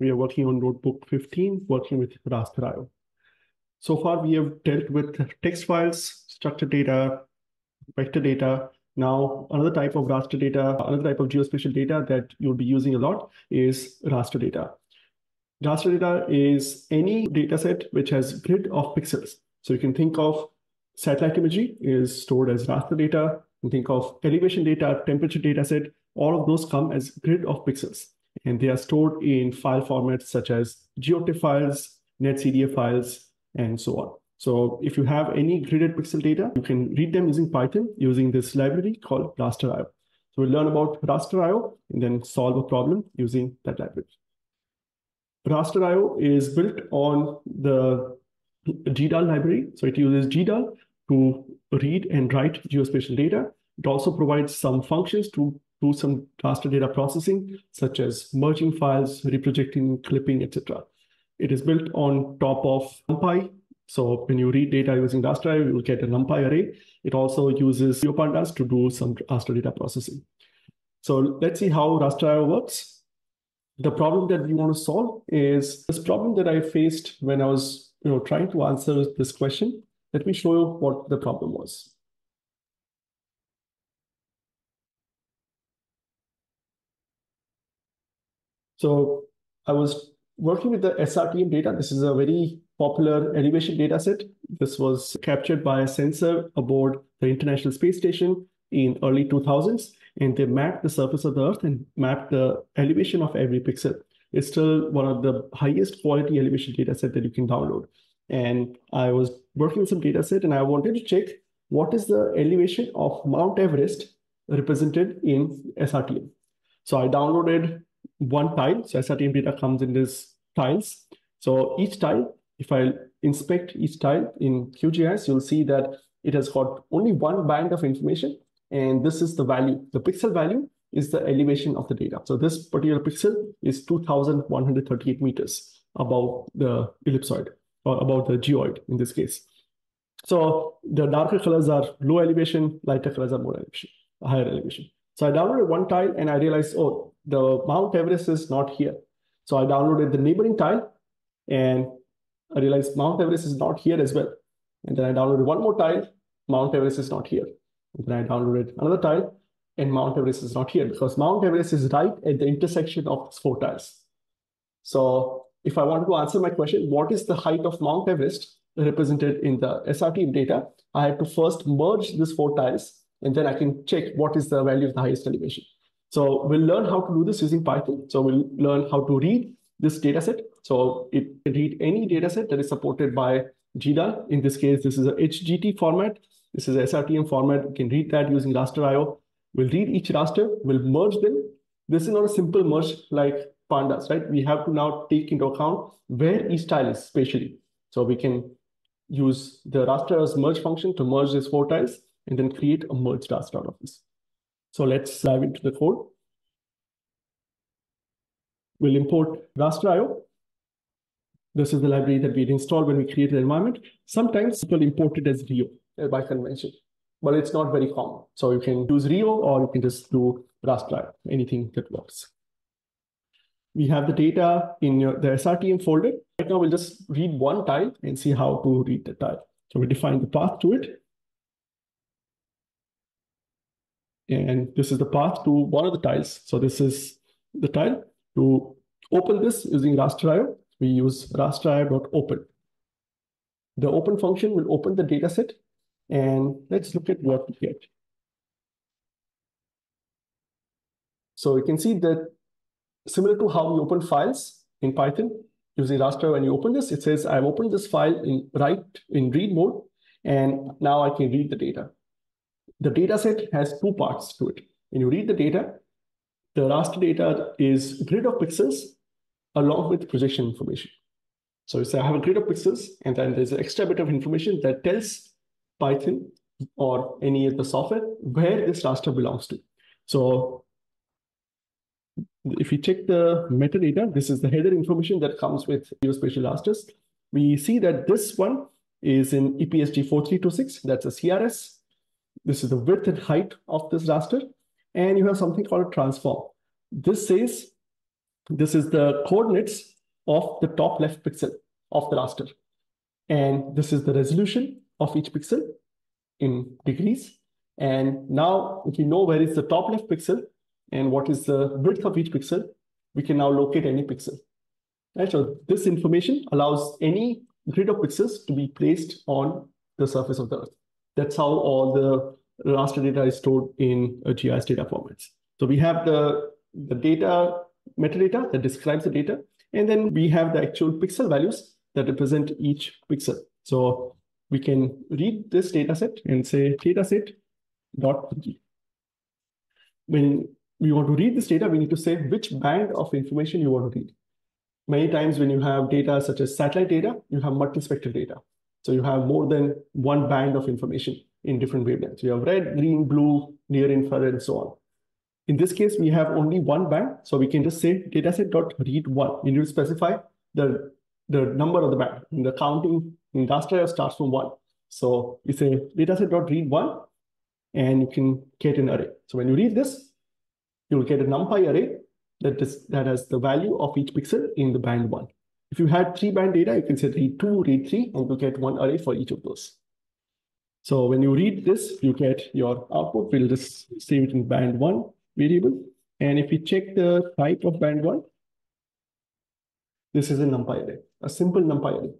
We are working on notebook 15, working with Rasterio. So far, we have dealt with text files, structured data, vector data. Now, another type of raster data, another type of geospatial data that you'll be using a lot is raster data. Raster data is any data set which has grid of pixels. So you can think of satellite imagery is stored as raster data. You think of elevation data, temperature data set. All of those come as grid of pixels. And they are stored in file formats such as GeoTIFF files, NetCDF files, and so on. So if you have any gridded pixel data, you can read them using Python using this library called Rasterio. So we'll learn about Rasterio and then solve a problem using that library. Rasterio is built on the GDAL library. So it uses GDAL to read and write geospatial data. It also provides some functions to do some raster data processing, such as merging files, reprojecting, clipping, etc. It is built on top of NumPy. So when you read data using raster, you will get a NumPy array. It also uses GeoPandas to do some raster data processing. So let's see how Rasterio works. The problem that we want to solve is this problem that I faced when I was you know, trying to answer this question. Let me show you what the problem was. So I was working with the SRTM data. This is a very popular elevation data set. This was captured by a sensor aboard the International Space Station in early 2000s. And they mapped the surface of the Earth and mapped the elevation of every pixel. It's still one of the highest quality elevation data set that you can download. And I was working with some data set and I wanted to check what is the elevation of Mount Everest represented in SRTM. So I downloaded one tile. So SRTM data comes in these tiles. So each tile, if I inspect each tile in QGIS, you'll see that it has got only one band of information. And this is the value. The pixel value is the elevation of the data. So this particular pixel is 2,138 meters above the ellipsoid or about the geoid in this case. So the darker colors are low elevation, lighter colors are more elevation, higher elevation. So I downloaded one tile and I realized, oh, the Mount Everest is not here. So I downloaded the neighboring tile and I realized Mount Everest is not here as well. And then I downloaded one more tile, Mount Everest is not here. And then I downloaded another tile and Mount Everest is not here because Mount Everest is right at the intersection of these four tiles. So if I wanted to answer my question, what is the height of Mount Everest represented in the SRTM data? I had to first merge these four tiles, and then I can check what is the value of the highest elevation. So we'll learn how to do this using Python. So we'll learn how to read this data set. So it can read any data set that is supported by GDAL. In this case, this is a HGT format. This is a SRTM format. You can read that using Rasterio. We'll read each raster. We'll merge them. This is not a simple merge like pandas, right? We have to now take into account where each tile is spatially. So we can use the raster as merge function to merge these four tiles and then create a merged raster out of this. So let's dive into the code. We'll import rasterio. This is the library that we installed when we created the environment. Sometimes people import it as Rio by convention, but it's not very common. So you can use Rio or you can just do rasterio, anything that works we have the data in your, the SRTM folder. Right now, we'll just read one tile and see how to read the tile. So we define the path to it. And this is the path to one of the tiles. So this is the tile. To open this using Rasterio, we use rasterio.open. The open function will open the data set. And let's look at what we get. So you can see that similar to how we open files in Python using raster. When you open this, it says I've opened this file in write in read mode, and now I can read the data. The data set has two parts to it. When you read the data, the raster data is grid of pixels along with projection information. So you say I have a grid of pixels, and then there's an extra bit of information that tells Python or any of the software where this raster belongs to. So if we check the metadata, this is the header information that comes with geospatial rasters. We see that this one is in EPSG 4326, that's a CRS. This is the width and height of this raster. And you have something called a transform. This says This is the coordinates of the top left pixel of the raster. And this is the resolution of each pixel in degrees. And now if we know where is the top left pixel and what is the width of each pixel, we can now locate any pixel. Right? So this information allows any grid of pixels to be placed on the surface of the Earth. That's how all the raster data is stored in GIS data formats. So we have the, the data metadata that describes the data, and then we have the actual pixel values that represent each pixel. So we can read this data set and say dataset dot When we want to read this data, we need to say which band of information you want to read. Many times when you have data such as satellite data, you have multispectral data. So you have more than one band of information in different wavelengths. You have red, green, blue, near infrared, and so on. In this case, we have only one band. So we can just say dataset.read one. We need to specify the, the number of the band. And the counting in raster starts from one. So we say dataset.read one, and you can get an array. So when you read this, you will get a NumPy array that, is, that has the value of each pixel in the band one. If you had three band data, you can say read two, read three, and you get one array for each of those. So when you read this, you get your output. We'll just save it in band one variable. And if we check the type of band one, this is a NumPy array, a simple NumPy array.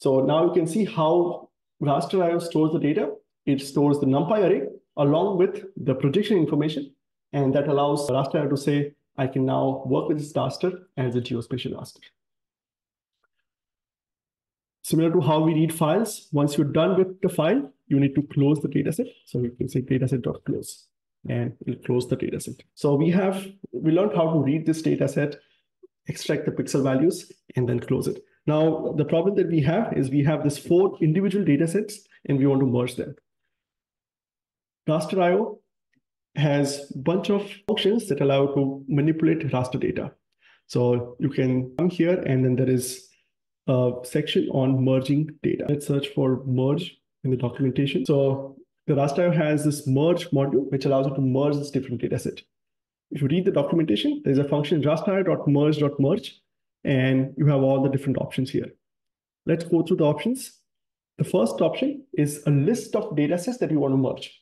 So now you can see how rasterio stores the data. It stores the NumPy array along with the projection information. And that allows rasterio to say, I can now work with this raster as a geospatial raster. Similar to how we read files, once you're done with the file, you need to close the dataset. So we can say dataset.close and we'll close the dataset. So we have, we learned how to read this dataset, extract the pixel values, and then close it. Now, the problem that we have is we have this four individual datasets and we want to merge them. Rasterio has a bunch of functions that allow to manipulate raster data. So you can come here and then there is a section on merging data. Let's search for merge in the documentation. So the raster has this merge module, which allows you to merge this different data set. If you read the documentation, there's a function raster.merge.merge, and you have all the different options here. Let's go through the options. The first option is a list of data sets that you want to merge.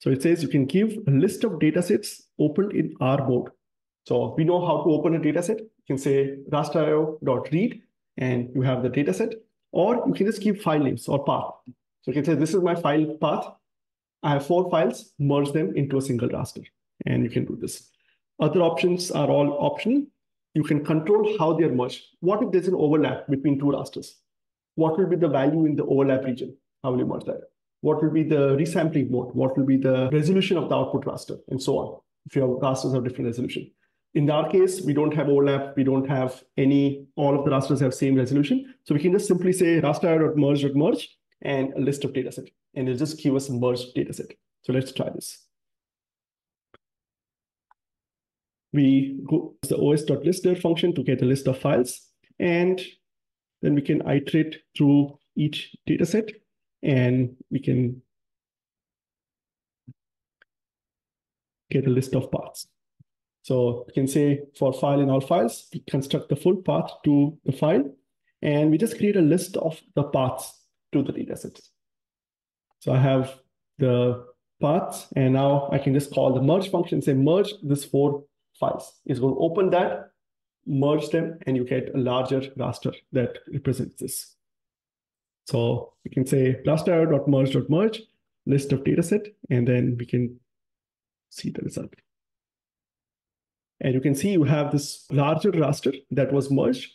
So it says you can give a list of data sets opened in R mode. So we know how to open a data set. You can say rasterio.read, and you have the data set, or you can just give file names or path. So you can say, this is my file path. I have four files, merge them into a single raster, and you can do this. Other options are all optional. You can control how they're merged. What if there's an overlap between two rasters? What will be the value in the overlap region? How will you merge that? What will be the resampling mode? What will be the resolution of the output raster? And so on, if your rasters have different resolution. In our case, we don't have overlap. We don't have any, all of the rasters have same resolution. So we can just simply say raster.merge.merge and a list of dataset and it'll just give us a merged data set. So let's try this. We go to the os.listdir function to get a list of files, and then we can iterate through each data set, and we can get a list of paths. So we can say for file in all files, we construct the full path to the file, and we just create a list of the paths to the datasets. So I have the paths, and now I can just call the merge function, say merge this four files. It's going to open that, merge them, and you get a larger raster that represents this. So we can say raster.merge.merge, list of dataset, and then we can see the result. And you can see you have this larger raster that was merged.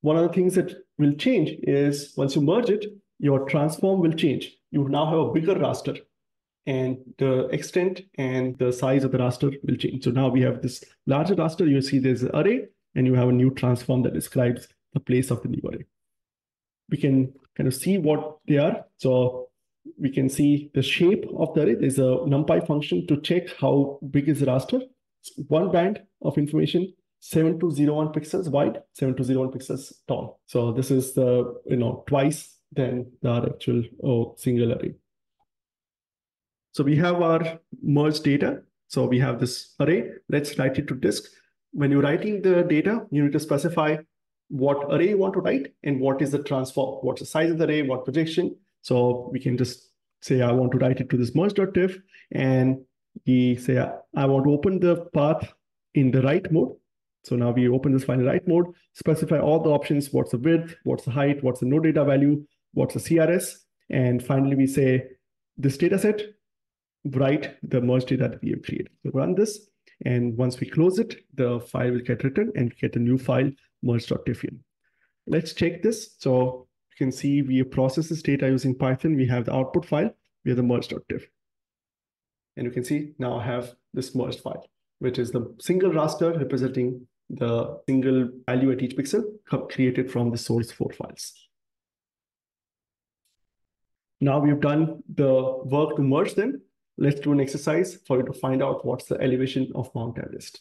One of the things that will change is once you merge it, your transform will change you now have a bigger raster and the extent and the size of the raster will change. So now we have this larger raster, you see there's an array and you have a new transform that describes the place of the new array. We can kind of see what they are. So we can see the shape of the array. There's a NumPy function to check how big is the raster. One band of information, 7201 pixels wide, 7201 pixels tall. So this is the, you know, twice than the actual oh, single array. So we have our merged data. So we have this array. Let's write it to disk. when you're writing the data, you need to specify what array you want to write and what is the transform, what's the size of the array, what projection. So we can just say, I want to write it to this merge.tiff and we say, I want to open the path in the write mode. So now we open this file in write mode, specify all the options, what's the width, what's the height, what's the no data value, what's the CRS. And finally, we say this data set, write the merge data that we have created. So run this. And once we close it, the file will get written and get a new file, merge.tiffian. Let's check this. So you can see we process this data using Python. We have the output file, we have the merge.tiff. And you can see now I have this merged file, which is the single raster representing the single value at each pixel created from the source four files. Now we've done the work to merge them. Let's do an exercise for you to find out what's the elevation of Mount Everest.